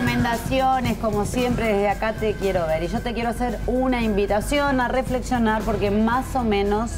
recomendaciones, como siempre, desde acá te quiero ver. Y yo te quiero hacer una invitación a reflexionar porque más o menos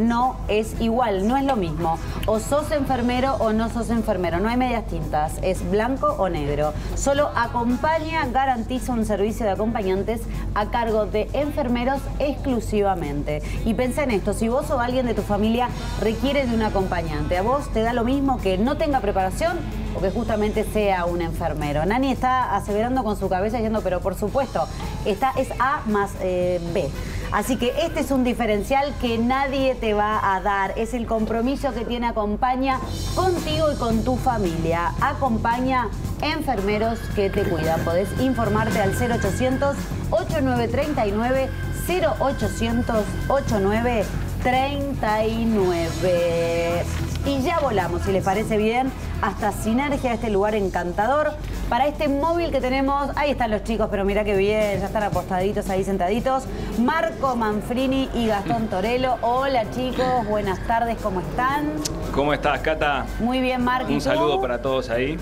no es igual, no es lo mismo. O sos enfermero o no sos enfermero, no hay medias tintas, es blanco o negro. Solo acompaña, garantiza un servicio de acompañantes a cargo de enfermeros exclusivamente. Y pensá en esto, si vos o alguien de tu familia requiere de un acompañante, a vos te da lo mismo que no tenga preparación o que justamente sea un enfermero. Nani está aseverando con su cabeza diciendo, pero por supuesto, esta es A más eh, B. Así que este es un diferencial que nadie te va a dar. Es el compromiso que tiene Acompaña contigo y con tu familia. Acompaña enfermeros que te cuidan. Podés informarte al 0800 8939 0800 8939. Y ya volamos, si les parece bien, hasta Sinergia, este lugar encantador. Para este móvil que tenemos, ahí están los chicos, pero mira qué bien, ya están apostaditos ahí sentaditos. Marco Manfrini y Gastón Torello. Hola chicos, buenas tardes, ¿cómo están? ¿Cómo estás, Cata? Muy bien, Marco. Un saludo para todos ahí.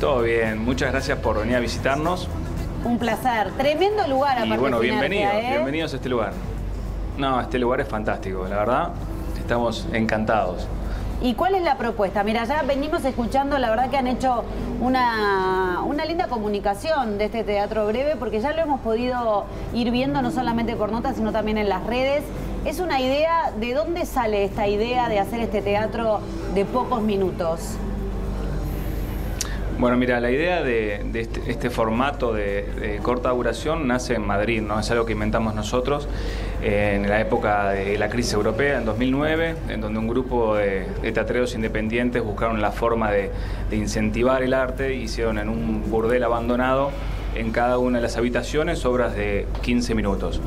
Todo bien, muchas gracias por venir a visitarnos. Un placer. Tremendo lugar, Y bueno, bienvenidos, ¿eh? bienvenidos a este lugar. No, este lugar es fantástico, la verdad. Estamos encantados. ¿Y cuál es la propuesta? Mira, ya venimos escuchando, la verdad que han hecho una, una, linda comunicación de este teatro breve, porque ya lo hemos podido ir viendo no solamente por notas, sino también en las redes. Es una idea, ¿de dónde sale esta idea de hacer este teatro de pocos minutos? Bueno, mira, la idea de, este, este, formato de, corta duración nace en Madrid, ¿no? Es algo que inventamos nosotros eh, en la época de la crisis europea, en 2009, en donde un grupo de, teatreros independientes buscaron la forma de, incentivar el arte, hicieron en un burdel abandonado en cada una de las habitaciones obras de 15 minutos.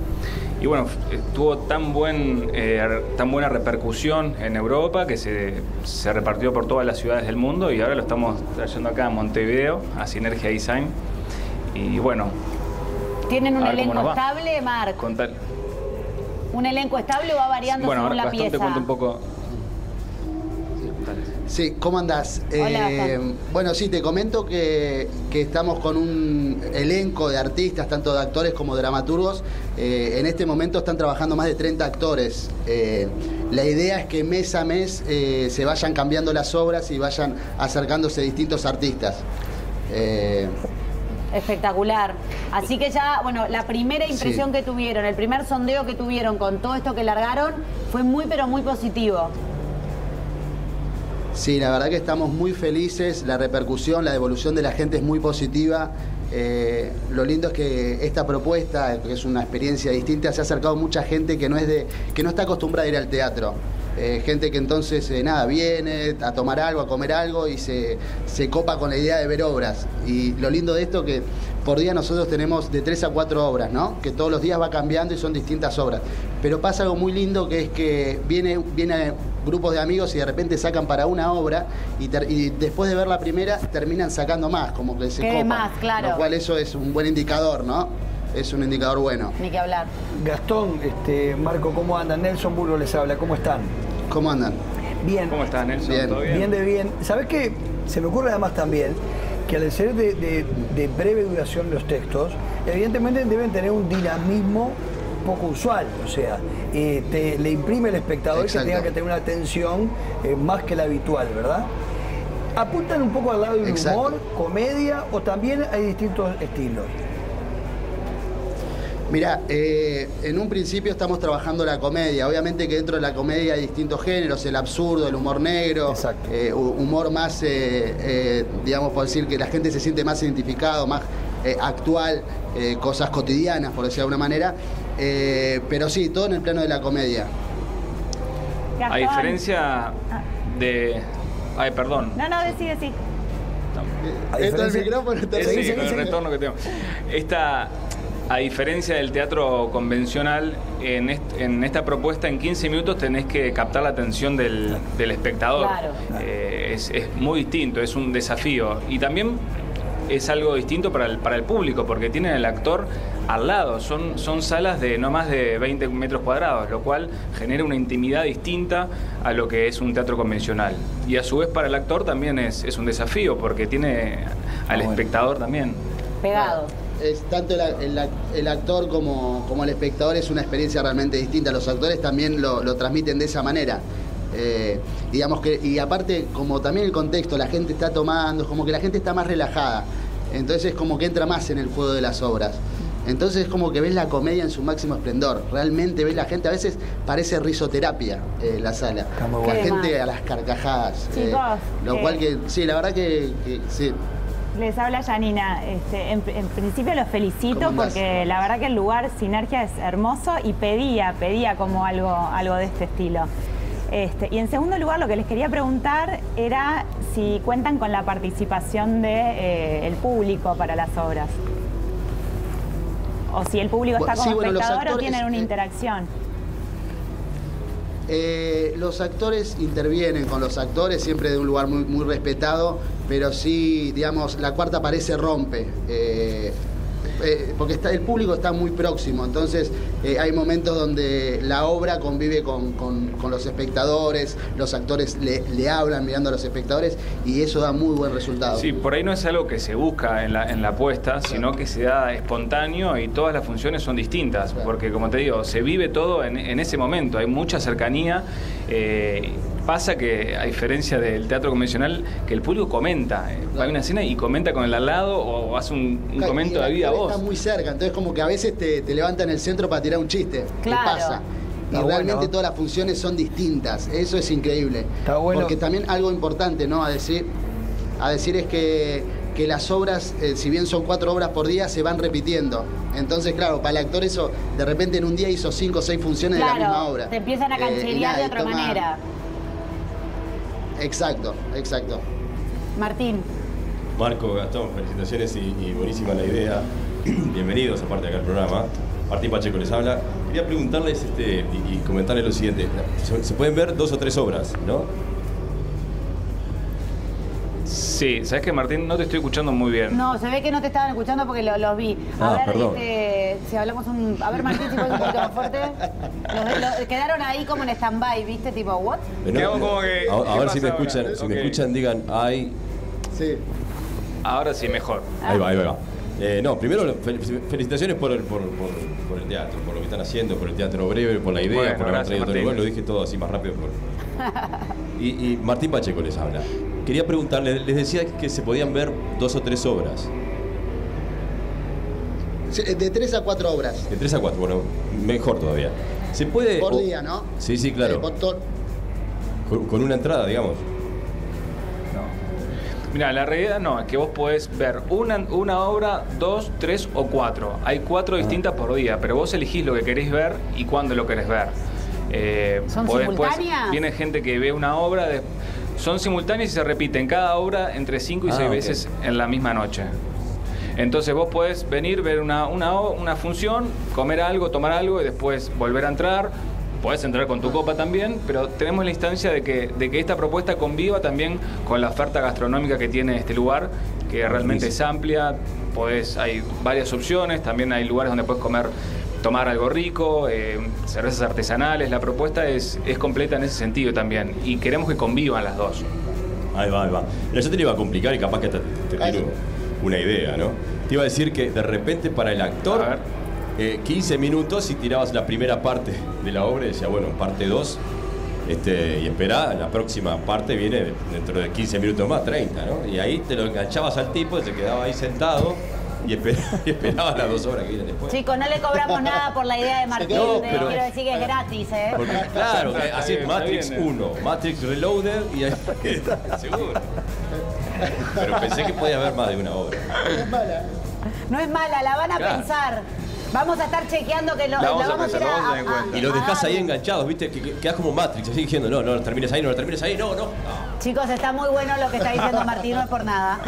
Y bueno, tuvo tan, buen, eh, tan buena repercusión en Europa que se, repartió por todas las ciudades del mundo y ahora lo estamos trayendo acá a Montevideo, a Sinergia Design. Y bueno. ¿Tienen un elenco estable, Marc? ¿Un elenco estable o va variando según la pieza? te cuento un poco Sí, ¿cómo andás? Eh, bueno, sí, te comento que, estamos con un elenco de artistas, tanto de actores como dramaturgos. Eh, en este momento están trabajando más de 30 actores. Eh, la idea es que mes a mes se vayan cambiando las obras y vayan acercándose distintos artistas. Espectacular. Así que ya, bueno, la primera impresión que tuvieron, el primer sondeo que tuvieron con todo esto que largaron, fue muy, pero muy positivo. Sí, la verdad que estamos muy felices, la repercusión, la devolución de la gente es muy positiva. Eh, lo lindo es que esta propuesta, que es una experiencia distinta, se ha acercado mucha gente que no es de, que no está acostumbrada a ir al teatro. Eh, gente que entonces eh, nada, viene a tomar algo, a comer algo y se, se, copa con la idea de ver obras. Y lo lindo de esto que por día nosotros tenemos de tres a cuatro obras, ¿no? Que todos los días va cambiando y son distintas obras. Pero pasa algo muy lindo que es que viene, viene grupos de amigos y de repente sacan para una obra y, después de ver la primera terminan sacando más, como que se copan. más, claro. Lo cual eso es un buen indicador, ¿no? Es un indicador bueno. Ni que hablar. Gastón, este, Marco, ¿cómo andan? Nelson Burgo les habla, ¿cómo están? ¿Cómo andan? Bien. ¿Cómo están, Nelson? Bien. ¿Todo bien? bien de bien. ¿Sabes qué? Se me ocurre además también que al ser de, breve duración los textos, evidentemente deben tener un dinamismo poco usual, o sea, eh, le imprime al espectador que tenga que tener una atención eh, más que la habitual, ¿verdad? ¿Apuntan un poco al lado del humor, comedia o también hay distintos estilos? Mira, eh, en un principio estamos trabajando la comedia. Obviamente que dentro de la comedia hay distintos géneros, el absurdo, el humor negro, humor más, digamos, por decir que la gente se siente más identificado, más actual, cosas cotidianas, por decir de alguna manera. Eh, pero sí, todo en el plano de la comedia. A diferencia de. Ay, perdón. No, no, decide, sí. Esto es el micrófono. Está sí, con el retorno que tengo. Esta, a diferencia del teatro convencional, en, esta propuesta en 15 minutos tenés que captar la atención del, espectador. Claro. Eh, es, es, muy distinto, es un desafío. Y también es algo distinto para el, para el público, porque tienen el actor al lado. Son, son salas de no más de 20 metros cuadrados, lo cual genera una intimidad distinta a lo que es un teatro convencional. Y a su vez para el actor también es, es un desafío porque tiene al espectador también. Pegado. Es, tanto el, el- el actor como, como el espectador es una experiencia realmente distinta. Los actores también lo, lo transmiten de esa manera. Eh, digamos que, y aparte, como también el contexto, la gente está tomando, es como que la gente está más relajada. Entonces es como que entra más en el juego de las obras. Entonces es como que ves la comedia en su máximo esplendor. Realmente ves la gente, a veces parece risoterapia eh, la sala. La gente a las carcajadas. eh, Chicos, lo eh, cual que, sí, la verdad que, que sí. Les habla Janina. Este, en, en principio los felicito porque la verdad que el lugar Sinergia es hermoso y pedía, pedía como algo, algo de este estilo. Este, y en segundo lugar, lo que les quería preguntar era si cuentan con la participación del público para las obras. O si el público está como sí, bueno, espectador o actores, tienen una eh, interacción. Eh, los actores intervienen con los actores, siempre de un lugar muy, muy respetado, pero sí, digamos, la cuarta pared se rompe. Eh, porque está, el público está muy próximo, entonces eh, hay momentos donde la obra convive con, con- con los espectadores, los actores le, le hablan mirando a los espectadores y eso da muy buen resultado. Sí, por ahí no es algo que se busca en la, en la apuesta, sino que se da espontáneo y todas las funciones son distintas, porque como te digo, se vive todo en, en ese momento, hay mucha cercanía. eh, pasa que, a diferencia del teatro convencional, que el público comenta, eh, va a una escena y comenta con el al lado o hace un, un Claro, comento de vida a voz. Está muy cerca, entonces como que a veces te, te levanta en el centro para tirar un chiste. ¿Qué Claro. pasa? Y Está realmente bueno. todas las funciones son distintas. Eso es increíble. Está bueno. Porque también algo importante, ¿no? A decir, a decir es que, que las obras, eh, si bien son cuatro obras por día, se van repitiendo. Entonces, claro, para el actor eso, de repente en un día hizo cinco o seis funciones de la misma Claro, obra. te empiezan a Eh, cancherear nada, de otra toma- manera. Exacto, exacto. Martín, Marco, Gastón, felicitaciones y, y buenísima la idea. Bienvenidos aparte acá al programa. Martín Pacheco les habla. Quería preguntarles este, y, y comentarles lo siguiente. Se, se pueden ver dos o tres obras, ¿no? Sí, sabes que Martín, no te estoy escuchando muy bien. no, se ve que no te estaban escuchando porque lo- los vi. A Ah, ver, perdón. este, si hablamos un. A ver, Martín, si puedes un poquito más fuerte. Los- los- quedaron ahí como en stand-by, ¿viste? Tipo, ¿what? Como que, a, a ¿qué ver si me escuchan, si me escuchan digan, ay, Sí. Ahora sí, mejor. ahí va, ahí va. Eh, no, primero fel- felicitaciones por el, por, por- por el teatro, por lo que están haciendo, por el teatro breve, por la idea, Bueno, por haber traído todo el Martín. lugar. Lo dije todo así más rápido. por- Y, y Martín Pacheco les habla. Quería preguntarles, les decía que se podían ver dos o tres obras. De tres a cuatro obras. De 3 a 4, bueno, mejor todavía. ¿Se puede...? Por día, ¿no? Sí, sí, claro. Eh, Con, con una entrada, digamos. Mira, la realidad no, es que vos podés ver una, una obra, dos, tres o cuatro. Hay cuatro distintas por día, pero vos elegís lo que querés ver y cuándo lo querés ver. Eh, ¿Son podés- podés- simultáneas? viene gente que ve una obra, de- son simultáneas y se repiten cada obra entre cinco y Ah, seis ok. veces en la misma noche. Entonces vos podés venir, ver una, una, una función, comer algo, tomar algo y después volver a entrar. Podés entrar con tu copa también, pero tenemos la instancia de que, de que esta propuesta conviva también con la oferta gastronómica que tiene este lugar, que realmente es amplia. Podés, hay varias opciones, también hay lugares donde puedes comer, tomar algo rico, eh, cervezas artesanales. La propuesta es, es completa en ese sentido también y queremos que convivan las dos. Ahí va, ahí va. Mira, yo te lo iba a complicar y capaz que te, te tiro una idea, ¿no? Te iba a decir que de repente para el actor, eh, 15 minutos y tirabas la primera parte de la obra y decía, bueno, parte 2, este, y esperá, la próxima parte viene dentro de 15 minutos más, 30, ¿no? Y ahí te lo enganchabas al tipo, y se quedaba ahí sentado y, esper- y esperabas las dos horas que vienen después. Chicos, no le cobramos nada por la idea de Martín. No, pero- Quiero decir que es gratis, ¿eh? Porque, claro, Está así bien, es Matrix bien, eh. 1, Matrix Reloaded y ahí seguro. Pero pensé que podía haber más de una obra. No es mala, la van a Claro. pensar. Vamos a estar chequeando que lo, La vamos a pensar, la vamos a tener en cuenta. Y los dejás ahí a- enganchados, ¿viste? Que, que- quedás como Matrix, así diciendo, no, no, no termines ahí, no lo termines ahí, no, no. Chicos, está muy bueno lo que está diciendo Martín, no es por nada.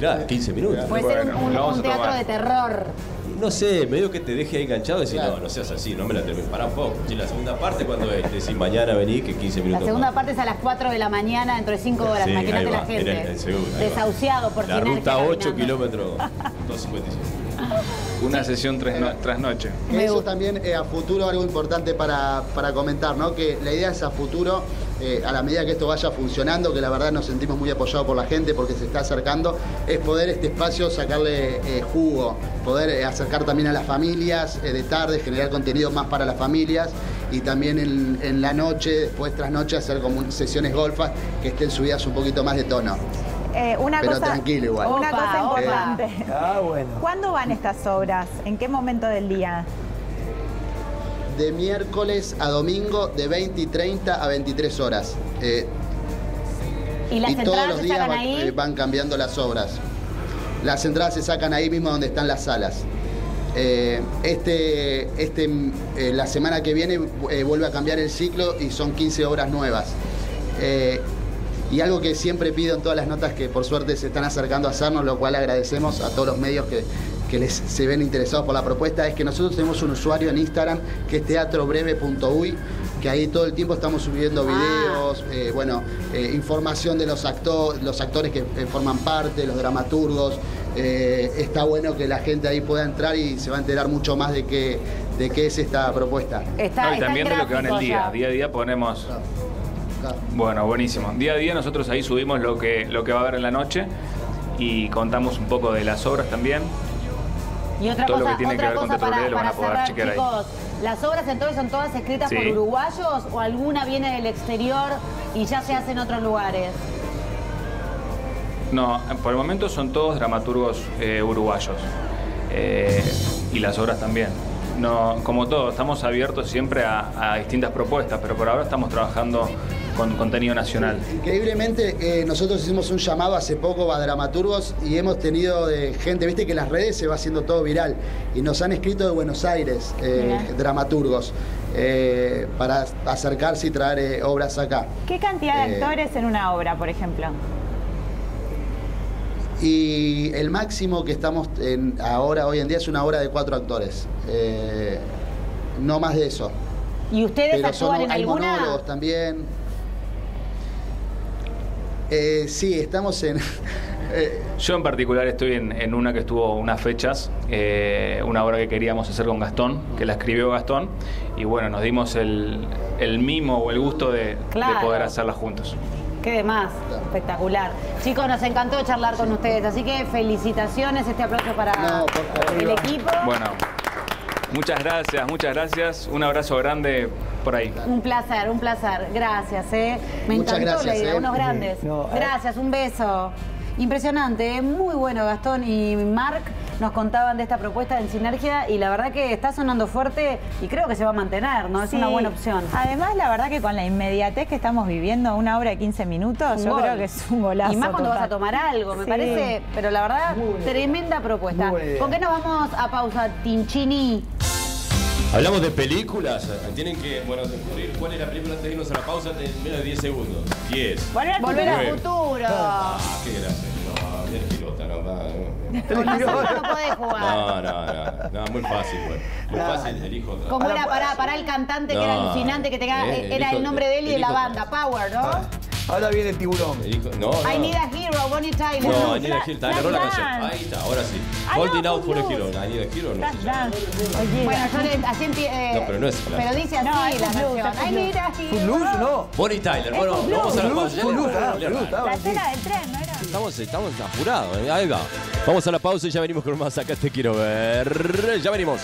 Claro, 15 minutos. Puede ser un, teatro de terror. No sé, medio que te deje ahí enganchado y decís, Claro. no, no seas así, no me la termines. Pará un poco. Si la segunda parte, cuando es? Te decís, mañana vení, que 15 La minutos segunda más. parte es a las 4 de la mañana, dentro de 5 horas. Sí, Imagínate la gente. en el- en segundo, ahí va. Desahuciado por La ruta 8, caminando. kilómetros 257. Una sesión tras, no- tras noche. Me Eso gusta. también eh, a futuro algo importante para, para comentar, ¿no? Que la idea es a futuro, eh, a la medida que esto vaya funcionando, que la verdad nos sentimos muy apoyados por la gente porque se está acercando, es poder este espacio sacarle eh, jugo, poder eh, acercar también a las familias eh, de tarde, generar contenido más para las familias y también en, en la noche, después tras noche, hacer como sesiones golfas que estén subidas un poquito más de tono. Eh, una Pero cosa, tranquilo igual. Una Opa, cosa importante. Ah, bueno. ¿Cuándo van estas obras? ¿En qué momento del día? De miércoles a domingo, de 20 y 30 a 23 horas. Eh, ¿Y las y todos los días va- eh, van cambiando las obras. Las entradas se sacan ahí mismo donde están las salas. Eh, este, este, eh, la semana que viene eh, vuelve a cambiar el ciclo y son 15 obras nuevas. Y algo que siempre pido en todas las notas que por suerte se están acercando a hacernos, lo cual agradecemos a todos los medios que, que les, se ven interesados por la propuesta, es que nosotros tenemos un usuario en Instagram que es teatrobreve.uy, que ahí todo el tiempo estamos subiendo videos, eh, bueno, eh, información de los, acto- los actores que eh, forman parte, los dramaturgos. Eh, está bueno que la gente ahí pueda entrar y se va a enterar mucho más de qué, de qué es esta propuesta. Está, No, y está también de lo que va en el día. ya. Día a día ponemos Claro. Bueno, buenísimo. Día a día nosotros ahí subimos lo que, lo que va a haber en la noche y contamos un poco de las obras también. Y otra Todo lo cosa, que tiene que ver con para, lo van para a poder cerrar, chequear ahí. chicos. ¿Las obras entonces son todas escritas Sí. por uruguayos o alguna viene del exterior y ya se hace en otros lugares? No, por el momento son todos dramaturgos eh, uruguayos. Eh, y las obras también. No, como todo, estamos abiertos siempre a, a distintas propuestas, pero por ahora estamos trabajando con contenido nacional. Increíblemente, eh, nosotros hicimos un llamado hace poco a dramaturgos y hemos tenido de gente, viste que en las redes se va haciendo todo viral y nos han escrito de Buenos Aires eh, dramaturgos eh, para acercarse y traer eh, obras acá. ¿Qué cantidad de Eh, actores en una obra, por ejemplo? Y el máximo que estamos en ahora, hoy en día, es una obra de cuatro actores. Eh, no más de eso. ¿Y ustedes Pero son, actúan en hay alguna? monólogos también. Eh, sí, estamos en... eh, Yo en particular estoy en, en una que estuvo unas fechas, eh, una obra que queríamos hacer con Gastón, que la escribió Gastón, y bueno, nos dimos el, el mimo o el gusto de, de poder hacerla juntos. Qué demás, espectacular. Chicos, nos encantó charlar con ustedes, así que felicitaciones, este aplauso para No, el equipo. Bueno, muchas gracias, muchas gracias. Un abrazo grande por ahí. Un placer, un placer. Gracias, ¿eh? Me Muchas encantó gracias, la idea, ¿eh? unos grandes. No. Gracias, un beso. Impresionante, ¿eh? muy bueno Gastón y Marc nos contaban de esta propuesta en Sinergia y la verdad que está sonando fuerte y creo que se va a mantener, ¿no? Es Sí. una buena opción. Además, la verdad que con la inmediatez que estamos viviendo, una obra de 15 minutos, Un yo gol. creo que es un golazo. Y más cuando vas a tomar algo, me Sí. parece, pero la verdad, Muy tremenda propuesta. ¿Con qué nos vamos a pausa, Tinchini? Hablamos de películas. Tienen que, bueno, descubrir cuál es la película antes de irnos a la pausa en menos de 10 segundos. 10. Volver al Volver al Nueve. futuro. Ah, qué gracia. No, bien pilota, no, va, no. Nosotros no podés jugar. No, no, no, no, muy fácil, güey. Muy fácil, elijo otra. Como era para, para el cantante que era No, alucinante, que tenga, eh, era el nombre de él y de la banda, Power, ¿no? Ahora viene el tiburón. No, no. I need a hero, Bonnie Tyler. No, I need a hero. Te agarró la canción. Ahí está, ahora sí. Holding out for a hero. I need a hero, no. Dance. Oye, Bueno, yo le, así empie- eh, No, pero no es. Pero dice así la canción. I need a hero. Footloose, no. Bonnie Tyler, bueno, vamos a la pausa. Ah, la escena del tren, ¿no era? Estamos, estamos apurados, eh, ahí va. Vamos a la pausa y ya venimos con más. Acá te quiero ver. Ya venimos.